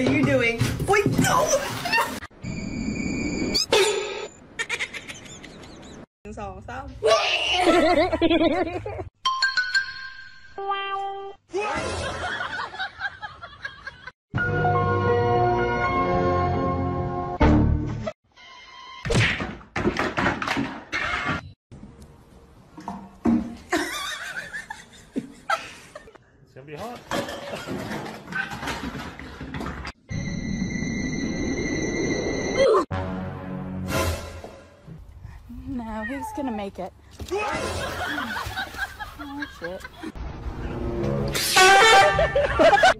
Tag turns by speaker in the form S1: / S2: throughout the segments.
S1: are you doing? Wait, no! song,
S2: stop. make it. oh, shit.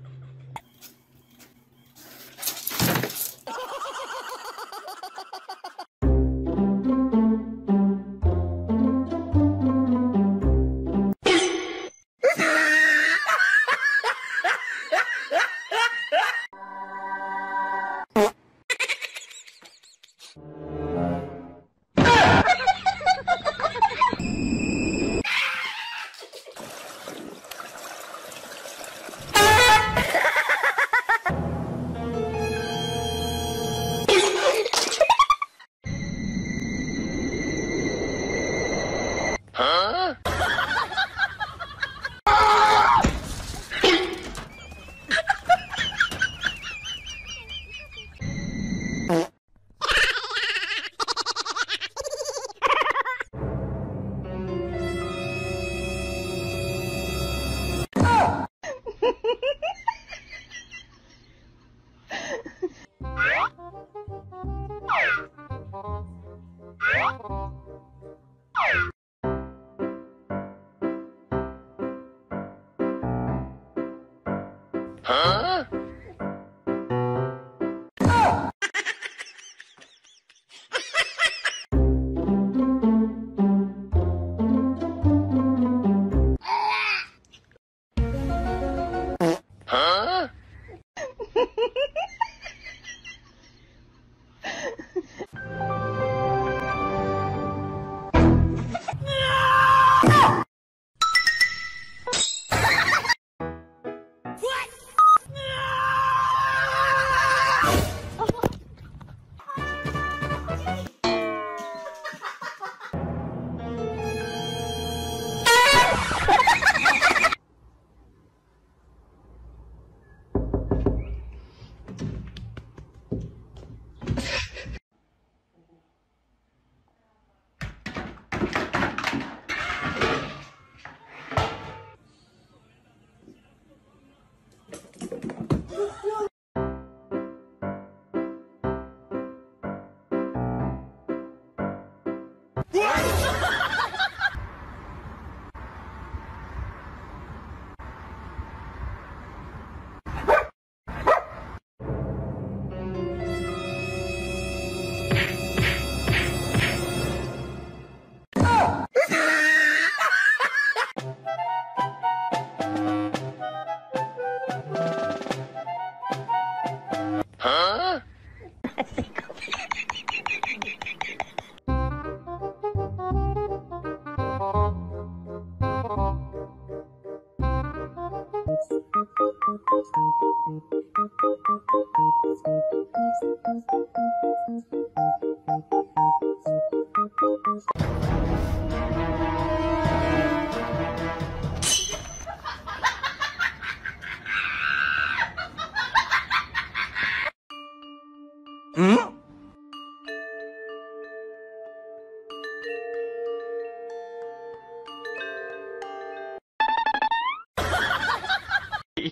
S3: Oh!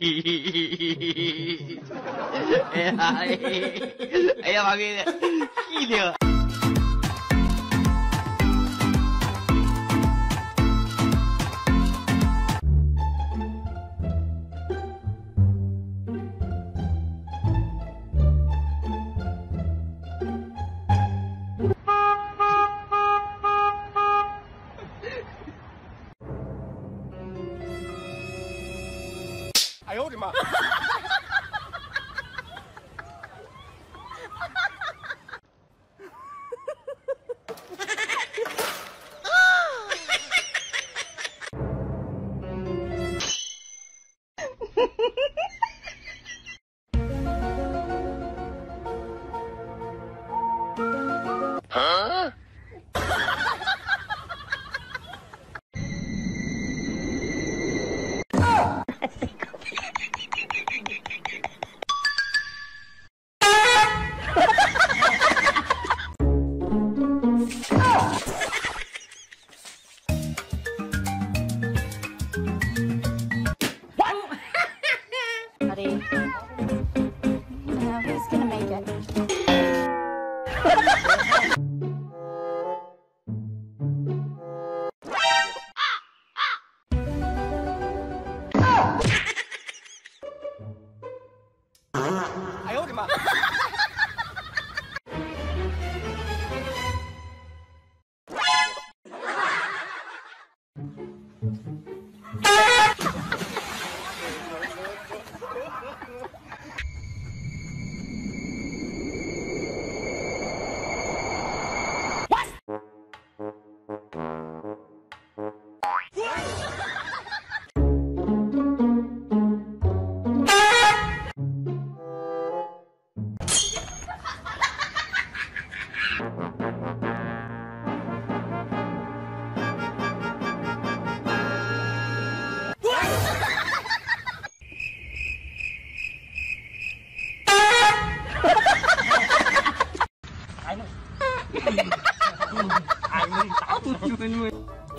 S3: 嘿嘿嘿嘿嘿嘿，
S4: 哎呀哎，哎
S2: 呀妈逼的，气听。
S4: 哎呦我的妈！
S5: 哈哈哈哈哈哈哈哈哈哈哈哈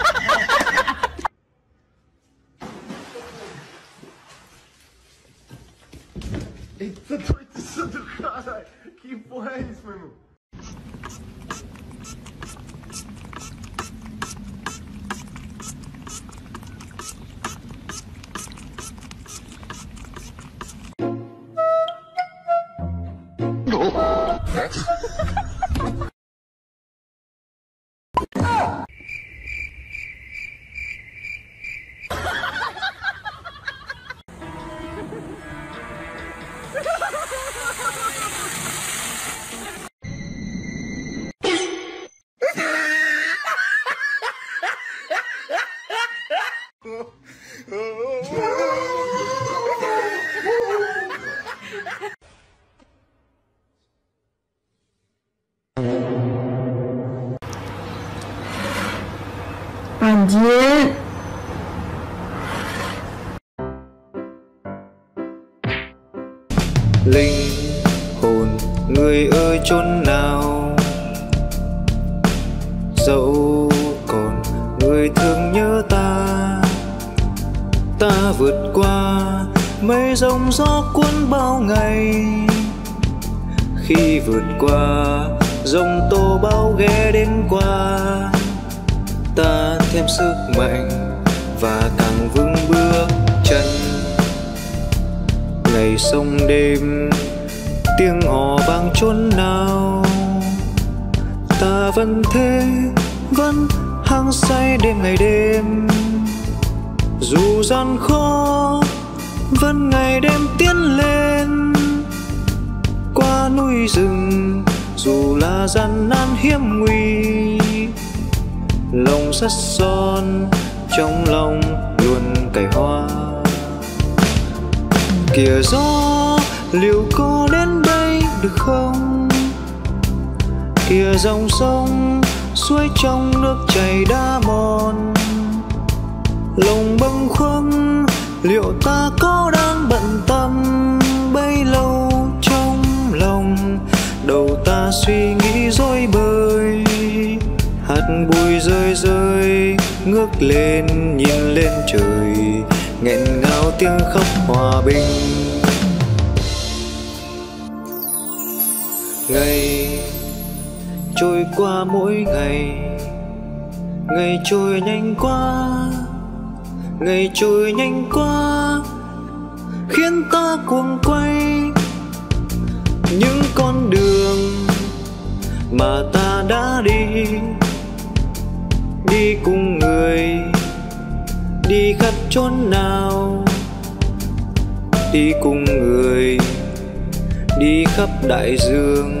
S5: Yeah. Mạnh và càng vững bước chân. Ngày sông đêm, tiếng hò vang chốn nào. Ta vẫn thế, vẫn hăng say đêm ngày đêm. Dù gian khó, vẫn ngày đêm tiến lên. Qua núi rừng, dù là gian nan hiểm nguy lòng sắt son, trong lòng luôn cày hoa. Kìa gió, liệu có đến đây được không? Kìa dòng sông suối trong nước chảy đã mòn. Lòng bâng khuâng, liệu ta có đang bận tâm bấy lâu trong lòng? Đầu ta suy nghĩ dối bời bụi rơi rơi, ngước lên, nhìn lên trời, nghẹn ngào tiếng khóc hòa bình. Ngày trôi qua mỗi ngày ngày trôi nhanh quá, ngày trôi nhanh quá, khiến ta cuồng quay. Những con đường mà ta đã đi đi cùng người đi khắp chốn nào. Đi cùng người đi khắp đại dương.